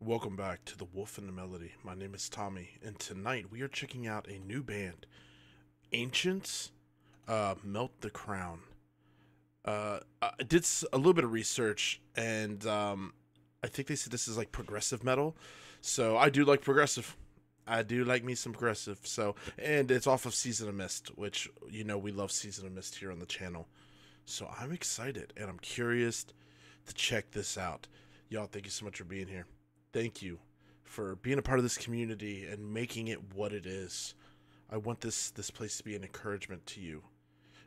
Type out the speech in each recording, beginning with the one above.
Welcome back to The Wolff and the Melody. My name is Tommy, and tonight we are checking out a new band, Anciients, uh, Melt the Crown. Uh, I did a little bit of research, and um, I think they said this is like progressive metal. So I do like progressive. I do like me some progressive. So, and it's off of Season of Mist, which you know we love Season of Mist here on the channel. So I'm excited, and I'm curious to check this out. Y'all, thank you so much for being here thank you for being a part of this community and making it what it is. I want this this place to be an encouragement to you.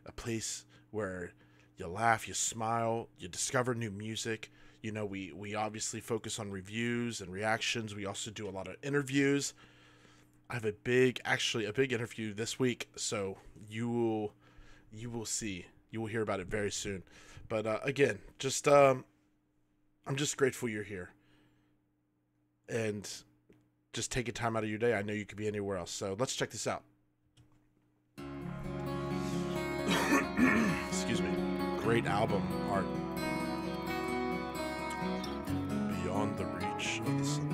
A place where you laugh, you smile, you discover new music. You know, we we obviously focus on reviews and reactions. We also do a lot of interviews. I have a big actually a big interview this week, so you will you will see. You will hear about it very soon. But uh, again, just um I'm just grateful you're here and just take a time out of your day. I know you could be anywhere else. So let's check this out. Excuse me. Great album art. Beyond the reach of the sun.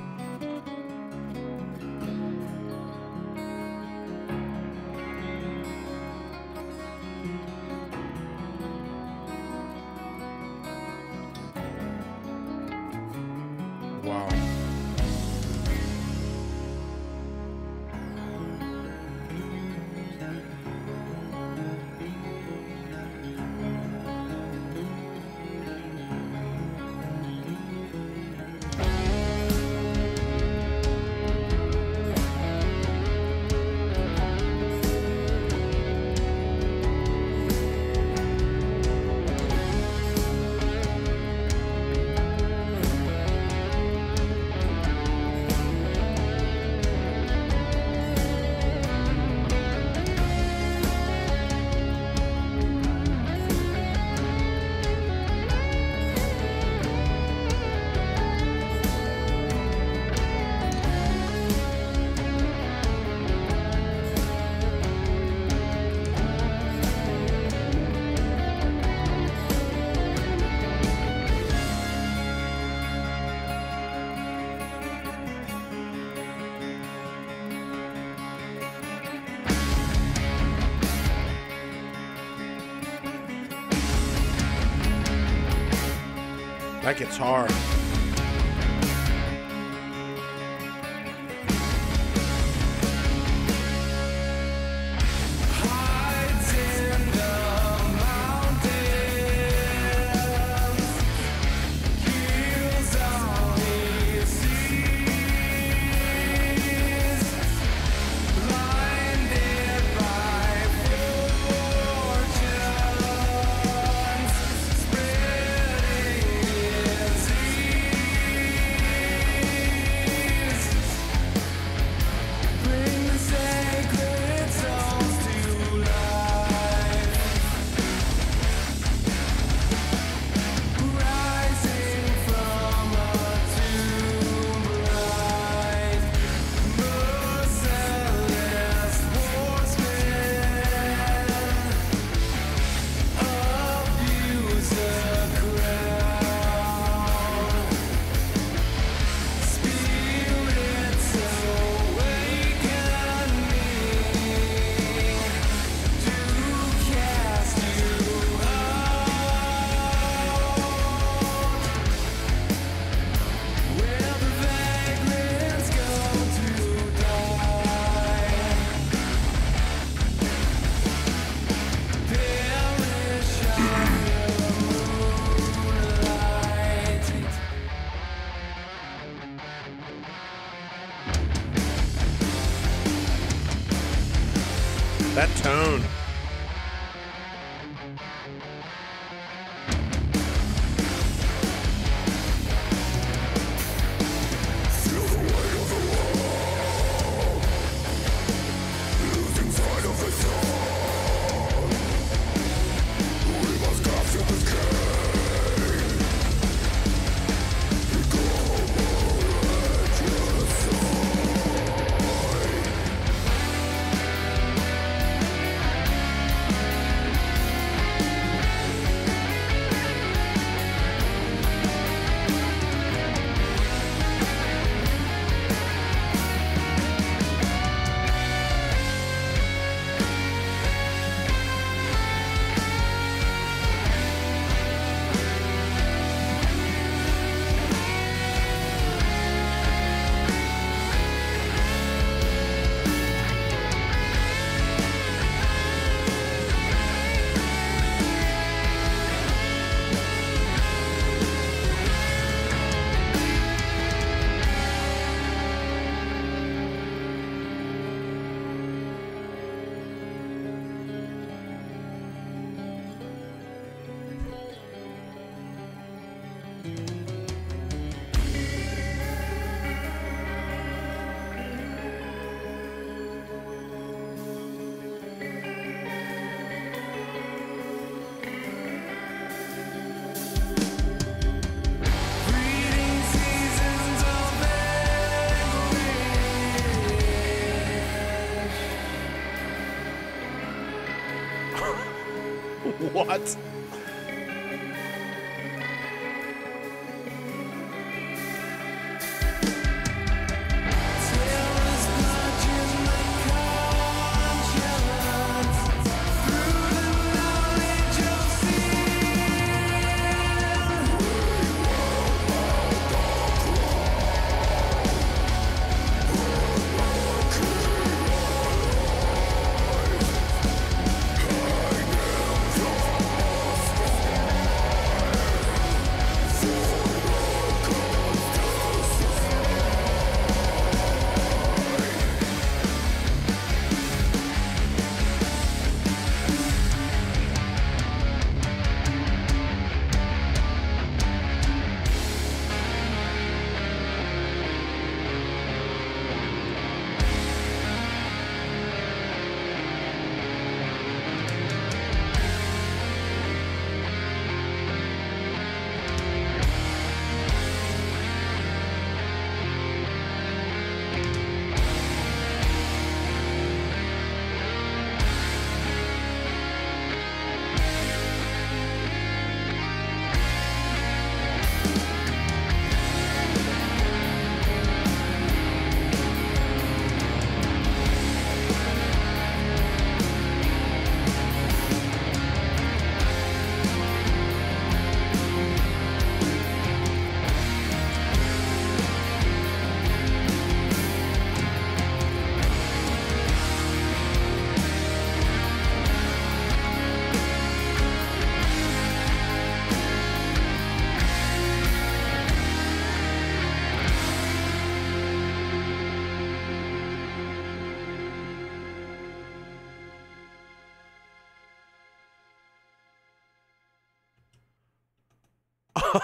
That guitar. That tone. What?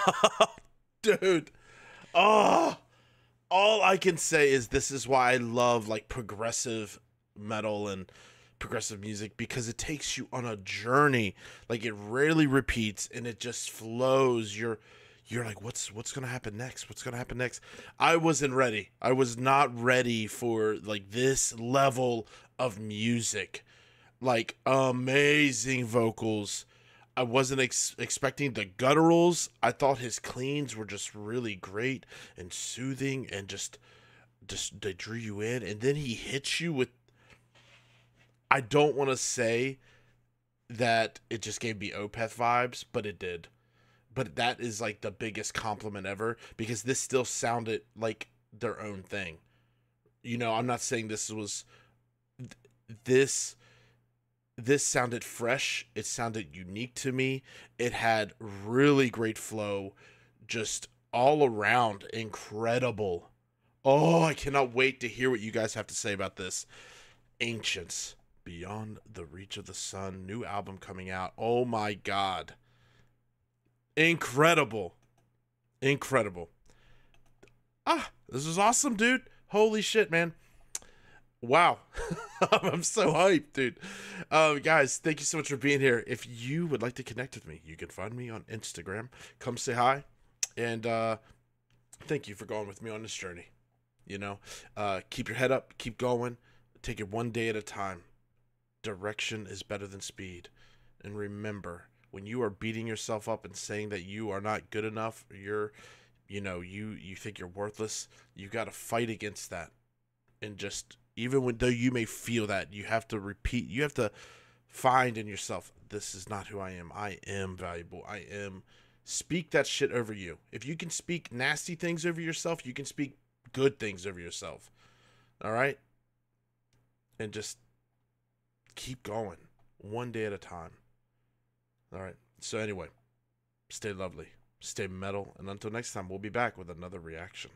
Dude. Oh. All I can say is this is why I love like progressive metal and progressive music because it takes you on a journey. Like it rarely repeats and it just flows. You're you're like what's what's going to happen next? What's going to happen next? I wasn't ready. I was not ready for like this level of music. Like amazing vocals I wasn't ex- expecting the gutturals. I thought his cleans were just really great and soothing and just just they drew you in and then he hits you with I don't want to say that it just gave me Opeth vibes, but it did. But that is like the biggest compliment ever because this still sounded like their own thing. You know, I'm not saying this was this this sounded fresh. It sounded unique to me. It had really great flow, just all around incredible. Oh, I cannot wait to hear what you guys have to say about this. Anciients, Beyond the Reach of the Sun, new album coming out. Oh my god. Incredible. Incredible. Ah, this is awesome, dude. Holy shit, man. Wow. I'm so hyped, dude. Um, guys, thank you so much for being here. If you would like to connect with me, you can find me on Instagram. Come say hi. And uh, thank you for going with me on this journey. You know, uh, keep your head up, keep going, take it one day at a time. Direction is better than speed. And remember, when you are beating yourself up and saying that you are not good enough, you're, you know, you you think you're worthless, you got to fight against that and just even when though you may feel that you have to repeat you have to find in yourself this is not who i am. I am valuable. I am speak that shit over you. If you can speak nasty things over yourself you can speak good things over yourself. All right? And just keep going one day at a time. All right? So anyway stay lovely. Stay metal. And until next time we'll be back with another reaction